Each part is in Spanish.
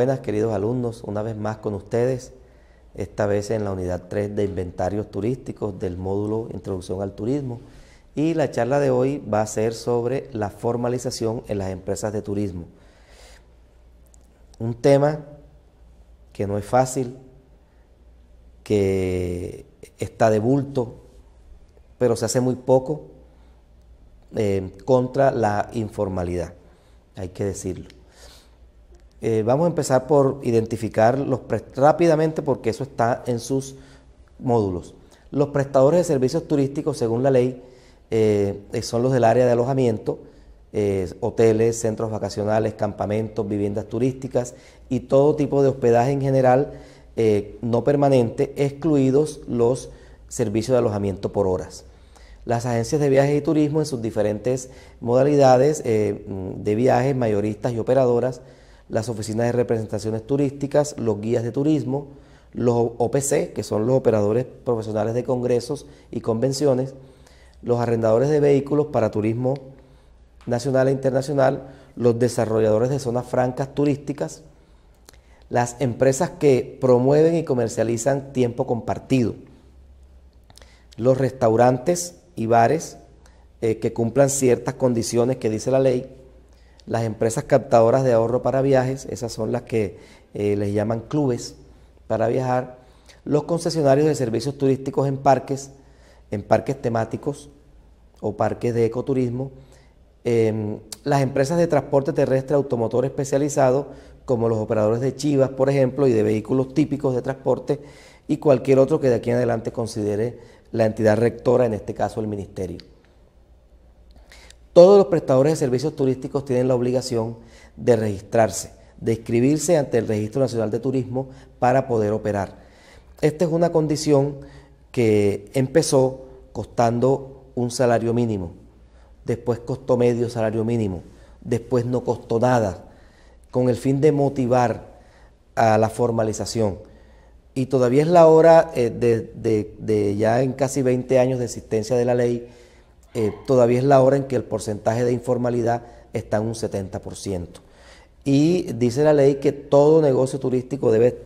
buenas, queridos alumnos, una vez más con ustedes, esta vez en la unidad 3 de inventarios turísticos del módulo Introducción al Turismo. Y la charla de hoy va a ser sobre la formalización en las empresas de turismo. Un tema que no es fácil, que está de bulto, pero se hace muy poco eh, contra la informalidad, hay que decirlo. Eh, vamos a empezar por identificar los rápidamente porque eso está en sus módulos. Los prestadores de servicios turísticos, según la ley, eh, son los del área de alojamiento, hoteles, centros vacacionales, campamentos, viviendas turísticas y todo tipo de hospedaje en general no permanente, excluidos los servicios de alojamiento por horas las agencias de viajes y turismo en sus diferentes modalidades eh, de viajes, mayoristas y operadoras, las oficinas de representaciones turísticas, los guías de turismo, los OPC, que son los operadores profesionales de congresos y convenciones, los arrendadores de vehículos para turismo nacional e internacional, los desarrolladores de zonas francas turísticas, las empresas que promueven y comercializan tiempo compartido, los restaurantes, y bares eh, que cumplan ciertas condiciones que dice la ley. Las empresas captadoras de ahorro para viajes, esas son las que eh, les llaman clubes para viajar. Los concesionarios de servicios turísticos en parques, en parques temáticos o parques de ecoturismo. Em, las empresas de transporte terrestre automotor especializado, como los operadores de chivas, por ejemplo, y de vehículos típicos de transporte, y cualquier otro que de aquí en adelante considere la entidad rectora, en este caso el ministerio. Todos los prestadores de servicios turísticos tienen la obligación de registrarse, de inscribirse ante el Registro Nacional de Turismo para poder operar. Esta es una condición que empezó costando un salario mínimo, después costó medio salario mínimo, después no costó nada, con el fin de motivar a la formalización y todavía es la hora eh, de, ya en casi 20 años de existencia de la ley, eh, todavía es la hora en que el porcentaje de informalidad está en un 70%. Y dice la ley que todo negocio turístico debe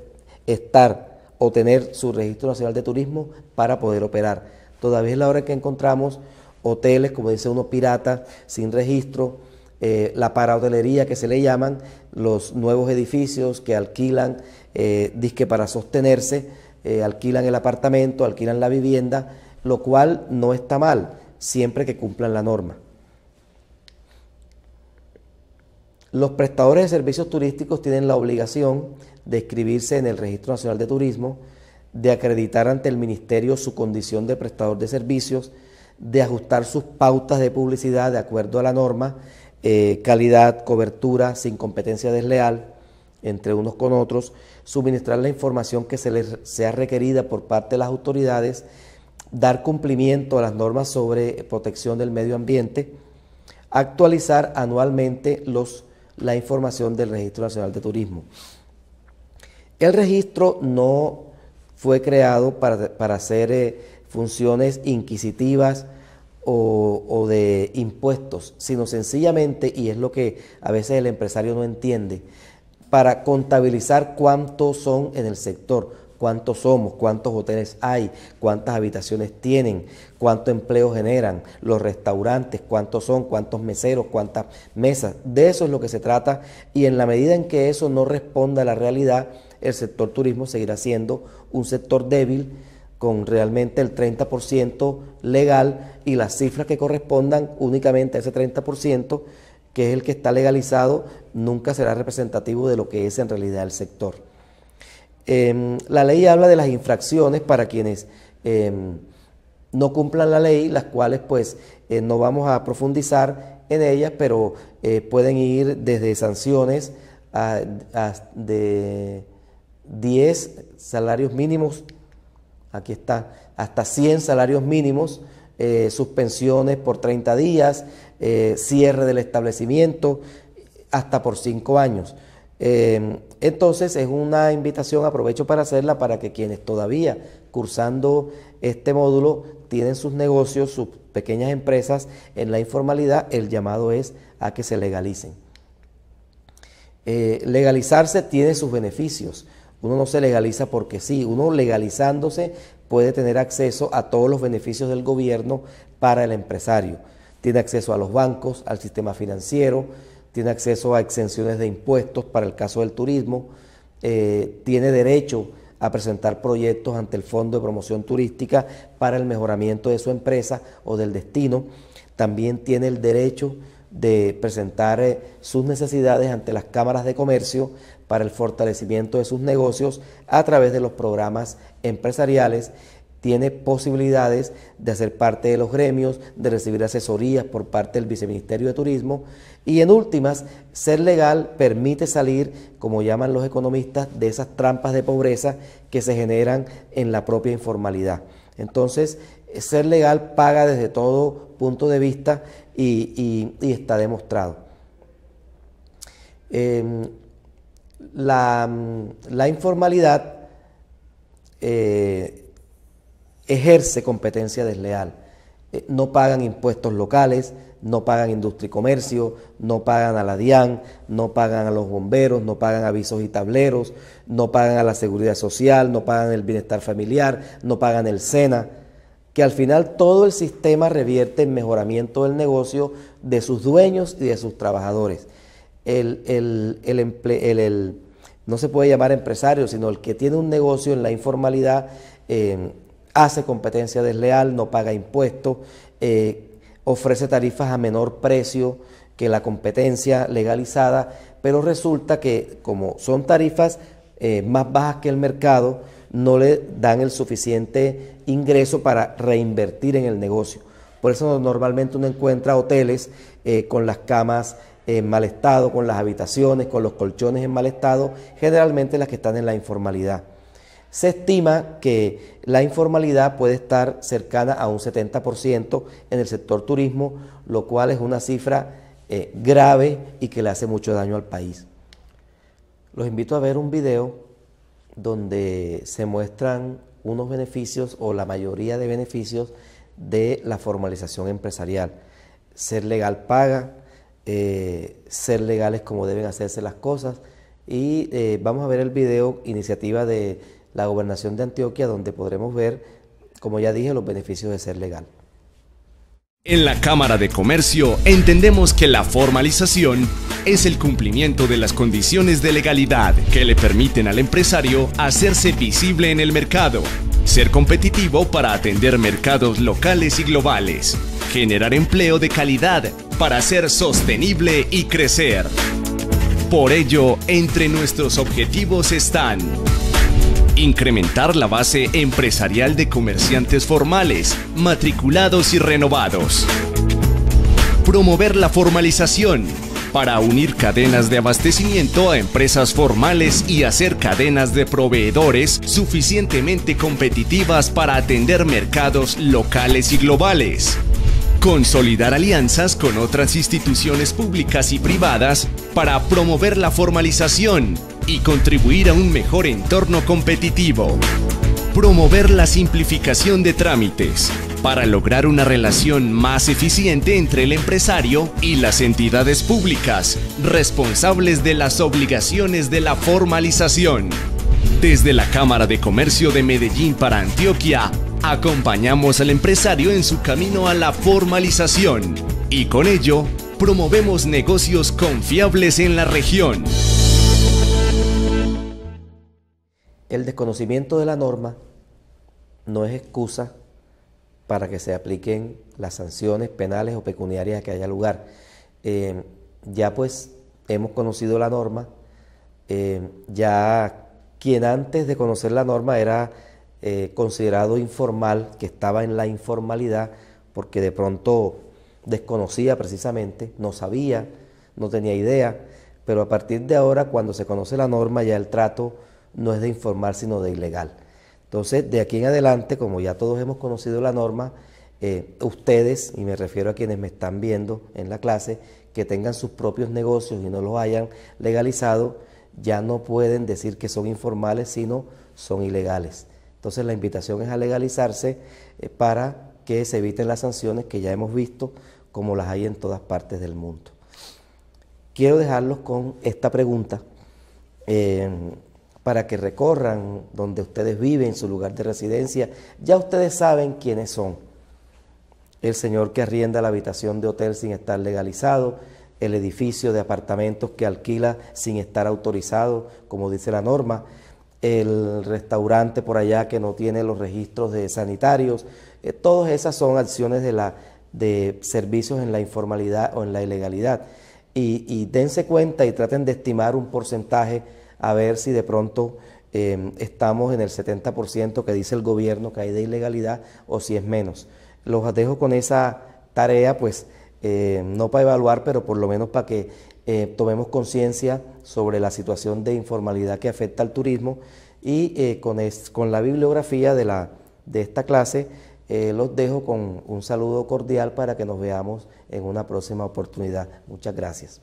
estar o tener su registro nacional de turismo para poder operar. Todavía es la hora en que encontramos hoteles, como dice uno, piratas, sin registro, eh, la parahotelería que se le llaman, los nuevos edificios que alquilan eh, disque para sostenerse, eh, alquilan el apartamento, alquilan la vivienda, lo cual no está mal, siempre que cumplan la norma. Los prestadores de servicios turísticos tienen la obligación de inscribirse en el Registro Nacional de Turismo, de acreditar ante el Ministerio su condición de prestador de servicios, de ajustar sus pautas de publicidad de acuerdo a la norma, eh, calidad, cobertura, sin competencia desleal, entre unos con otros, suministrar la información que se les sea requerida por parte de las autoridades, dar cumplimiento a las normas sobre protección del medio ambiente, actualizar anualmente los, la información del Registro Nacional de Turismo. El registro no fue creado para, hacer eh, funciones inquisitivas o, o, de impuestos, sino sencillamente, y es lo que a veces el empresario no entiende, para contabilizar cuántos son en el sector, cuántos somos, cuántos hoteles hay, cuántas habitaciones tienen, cuánto empleo generan, los restaurantes, cuántos son, cuántos meseros, cuántas mesas. De eso es lo que se trata y en la medida en que eso no responda a la realidad, el sector turismo seguirá siendo un sector débil con realmente el 30% legal y las cifras que correspondan únicamente a ese 30% que es el que está legalizado, nunca será representativo de lo que es en realidad el sector. Em, la ley habla de las infracciones para quienes em, no cumplan la ley, las cuales pues eh, no vamos a profundizar en ellas, pero eh, pueden ir desde sanciones de 10 salarios mínimos, aquí está, hasta 100 salarios mínimos, eh, suspensiones por 30 días, cierre del establecimiento, hasta por 5 años. Eh, entonces es una invitación, aprovecho para hacerla para que quienes todavía cursando este módulo tienen sus negocios, sus pequeñas empresas en la informalidad, el llamado es a que se legalicen. Eh, legalizarse tiene sus beneficios. Uno no se legaliza porque sí, uno legalizándose puede tener acceso a todos los beneficios del gobierno para el empresario. Tiene acceso a los bancos, al sistema financiero, tiene acceso a exenciones de impuestos para el caso del turismo, eh, tiene derecho a presentar proyectos ante el Fondo de Promoción Turística para el mejoramiento de su empresa o del destino. También tiene el derecho de presentar eh, sus necesidades ante las cámaras de comercio para el fortalecimiento de sus negocios a través de los programas empresariales. Tiene posibilidades de hacer parte de los gremios, de recibir asesorías por parte del Viceministerio de Turismo y en últimas, ser legal permite salir, como llaman los economistas, de esas trampas de pobreza que se generan en la propia informalidad. Entonces, ser legal paga desde todo punto de vista y, está demostrado. Em, la, informalidad eh, ejerce competencia desleal. Eh, no pagan impuestos locales, no pagan industria y comercio, no pagan a la DIAN, no pagan a los bomberos, no pagan avisos y tableros, no pagan a la seguridad social, no pagan el bienestar familiar, no pagan el SENA que al final todo el sistema revierte en mejoramiento del negocio de sus dueños y de sus trabajadores. El, el, no se puede llamar empresario, sino el que tiene un negocio en la informalidad eh, hace competencia desleal, no paga impuestos, eh, ofrece tarifas a menor precio que la competencia legalizada, pero resulta que como son tarifas eh, más bajas que el mercado, no le dan el suficiente ingreso para reinvertir en el negocio. Por eso normalmente uno encuentra hoteles eh, con las camas en mal estado, con las habitaciones, con los colchones en mal estado, generalmente las que están en la informalidad. Se estima que la informalidad puede estar cercana a un 70% en el sector turismo, lo cual es una cifra eh, grave y que le hace mucho daño al país. Los invito a ver un video donde se muestran unos beneficios o la mayoría de beneficios de la formalización empresarial. Ser legal paga, eh, ser legales como deben hacerse las cosas y eh, vamos a ver el video iniciativa de la gobernación de Antioquia donde podremos ver, como ya dije, los beneficios de ser legal. En la Cámara de Comercio entendemos que la formalización es el cumplimiento de las condiciones de legalidad que le permiten al empresario hacerse visible en el mercado, ser competitivo para atender mercados locales y globales, generar empleo de calidad para ser sostenible y crecer. Por ello, entre nuestros objetivos están Incrementar la base empresarial de comerciantes formales, matriculados y renovados. Promover la formalización para unir cadenas de abastecimiento a empresas formales y hacer cadenas de proveedores suficientemente competitivas para atender mercados locales y globales. Consolidar alianzas con otras instituciones públicas y privadas para promover la formalización y contribuir a un mejor entorno competitivo. Promover la simplificación de trámites para lograr una relación más eficiente entre el empresario y las entidades públicas responsables de las obligaciones de la formalización. Desde la Cámara de Comercio de Medellín para Antioquia, acompañamos al empresario en su camino a la formalización y con ello promovemos negocios confiables en la región. El desconocimiento de la norma no es excusa para que se apliquen las sanciones penales o pecuniarias que haya lugar. Eh, ya pues hemos conocido la norma, eh, ya quien antes de conocer la norma era eh, considerado informal, que estaba en la informalidad, porque de pronto desconocía precisamente, no sabía, no tenía idea, pero a partir de ahora, cuando se conoce la norma, ya el trato no es de informal, sino de ilegal. Entonces, de aquí en adelante, como ya todos hemos conocido la norma, eh, ustedes, y me refiero a quienes me están viendo en la clase, que tengan sus propios negocios y no los hayan legalizado, ya no pueden decir que son informales, sino son ilegales. Entonces la invitación es a legalizarse eh, para que se eviten las sanciones que ya hemos visto como las hay en todas partes del mundo. quiero dejarlos con esta pregunta eh, para que recorran donde ustedes viven, su lugar de residencia. Ya ustedes saben quiénes son. El señor que arrienda la habitación de hotel sin estar legalizado, el edificio de apartamentos que alquila sin estar autorizado, como dice la norma, el restaurante por allá que no tiene los registros de sanitarios. Eh, todas esas son acciones de, la, de servicios en la informalidad o en la ilegalidad. Y, dense cuenta y traten de estimar un porcentaje a ver si de pronto em, estamos en el 70% que dice el gobierno que hay de ilegalidad o si es menos. Los dejo con esa tarea, pues eh, no para evaluar, pero por lo menos para que eh, tomemos conciencia sobre la situación de informalidad que afecta al turismo y eh, con, con, la bibliografía de, la, de esta clase los dejo con un saludo cordial para que nos veamos en una próxima oportunidad. Muchas gracias.